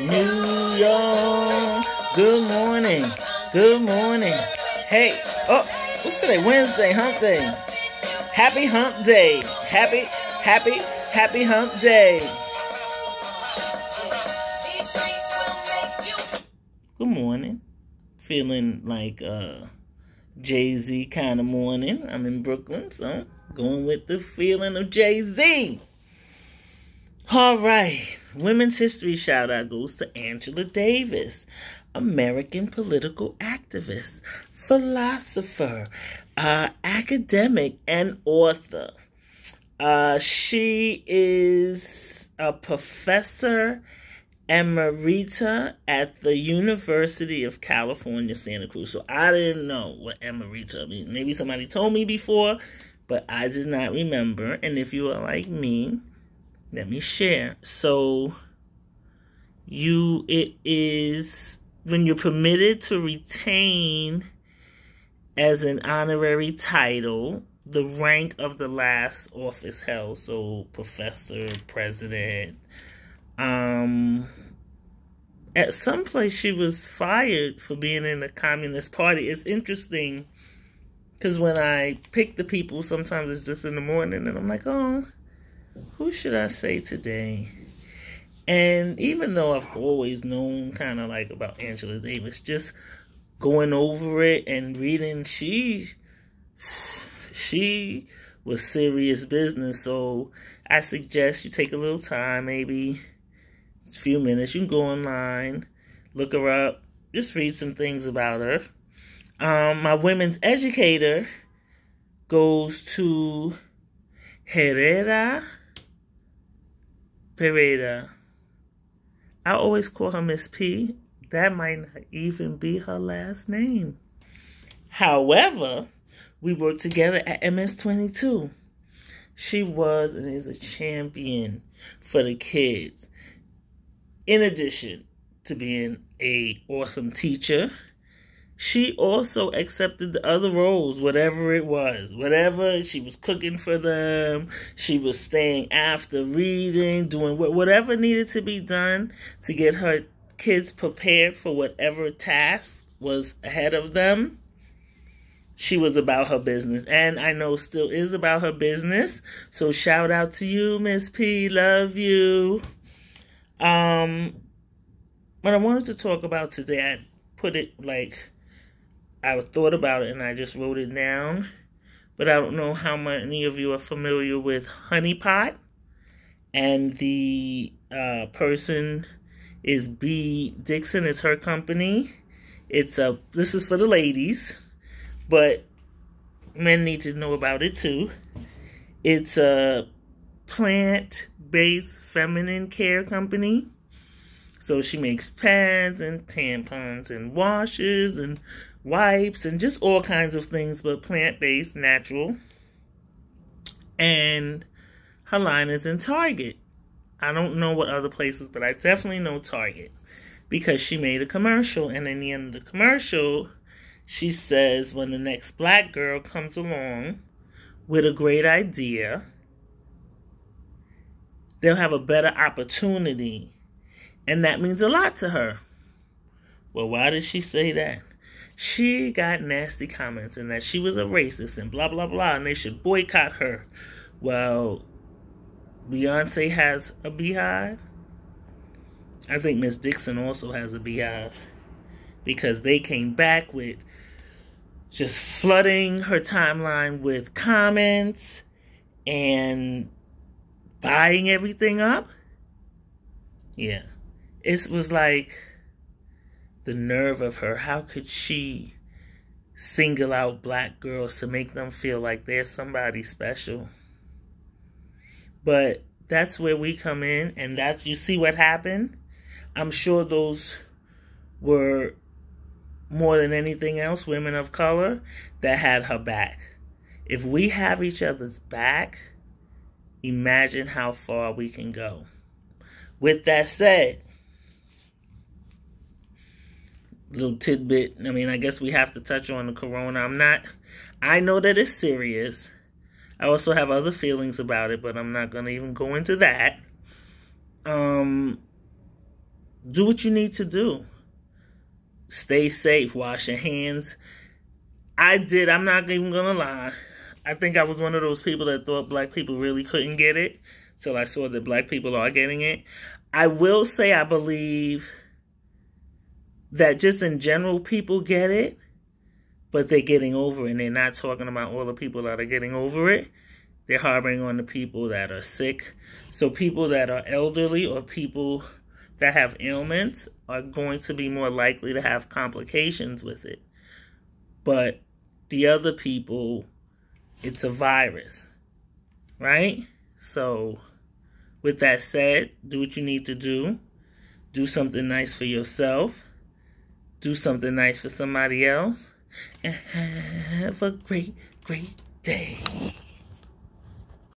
New York. Good morning. Good morning. Hey, oh, what's today? Wednesday, hump day. Happy hump day. Happy, happy, happy hump day. Good morning. Feeling like uh Jay Z kind of morning. I'm in Brooklyn, so going with the feeling of Jay Z. All right. Women's History shout out goes to Angela Davis, American political activist, philosopher, uh, academic, and author. Uh, she is a professor emerita at the University of California, Santa Cruz. So I didn't know what emerita means. Maybe somebody told me before, but I did not remember. And if you are like me, let me share. So you it is when you're permitted to retain as an honorary title the rank of the last office held so professor president um at some place she was fired for being in the communist party it's interesting because when i pick the people sometimes it's just in the morning and i'm like oh who should i say today and even though I've always known kind of like about Angela Davis, just going over it and reading, she she was serious business. So I suggest you take a little time, maybe a few minutes. You can go online, look her up, just read some things about her. Um, my women's educator goes to Herrera Pereira. I always call her Miss P. That might not even be her last name. However, we worked together at MS22. She was and is a champion for the kids. In addition to being a awesome teacher, she also accepted the other roles, whatever it was. Whatever she was cooking for them, she was staying after reading, doing whatever needed to be done to get her kids prepared for whatever task was ahead of them. She was about her business, and I know still is about her business. So shout out to you, Miss P. Love you. Um, what I wanted to talk about today, I put it like I thought about it and I just wrote it down. But I don't know how many of you are familiar with Honeypot. And the uh, person is Bea Dixon. It's her company. It's a. This is for the ladies, but men need to know about it too. It's a plant-based feminine care company. So she makes pads and tampons and washes and wipes and just all kinds of things, but plant-based, natural. And her line is in Target. I don't know what other places, but I definitely know Target because she made a commercial. And in the end of the commercial, she says when the next black girl comes along with a great idea, they'll have a better opportunity. And that means a lot to her. Well, why did she say that? She got nasty comments and that she was a racist and blah blah blah and they should boycott her. Well, Beyonce has a BeyHive. I think Miss Dixon also has a beehive because they came back with just flooding her timeline with comments and buying everything up. Yeah. It was like the nerve of her. How could she single out black girls to make them feel like they're somebody special? But that's where we come in, and that's, you see what happened? I'm sure those were more than anything else women of color that had her back. If we have each other's back, imagine how far we can go. With that said, little tidbit. I mean, I guess we have to touch on the corona. I'm not, I know that it's serious. I also have other feelings about it, but I'm not going to even go into that. Um, do what you need to do. Stay safe. Wash your hands. I did. I'm not even going to lie. I think I was one of those people that thought black people really couldn't get it till I saw that black people are getting it. I will say I believe that just in general people get it, but they're getting over it and they're not talking about all the people that are getting over it. They're harboring on the people that are sick. So people that are elderly or people that have ailments are going to be more likely to have complications with it. But the other people, it's a virus, right? So, with that said, do what you need to do. Do something nice for yourself. Do something nice for somebody else. And have a great, great day.